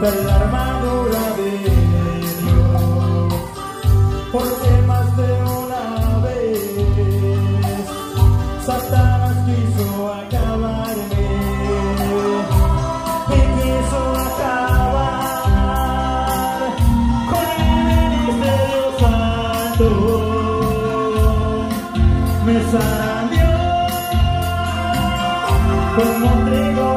de la armadura de Dios, porque más de una vez Satanás quiso acabarme, me quiso acabar con el ministerio santo, me salió como trigo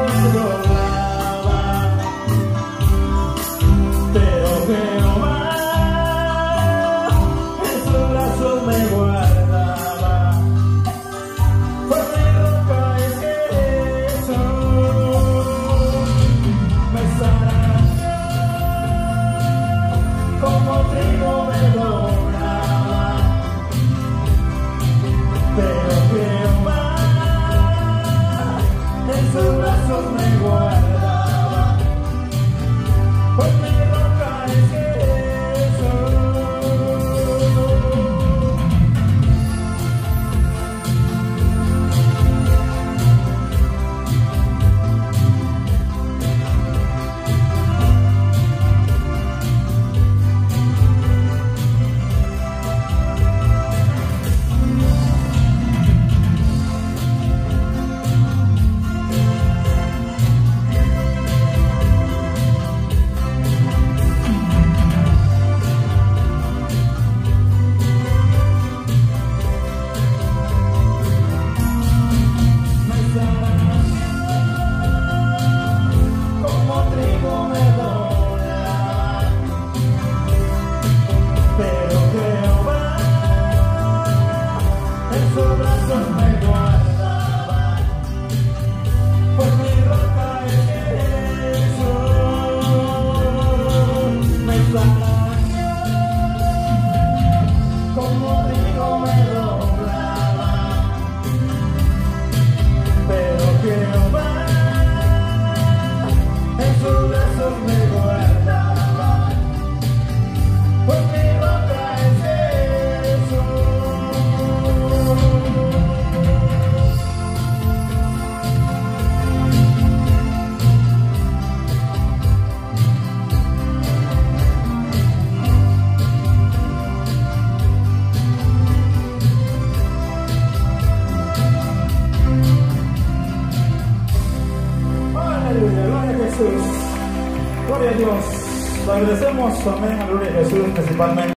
Gloria a Dios. Lo agradecemos, amén, a Jesús, principalmente.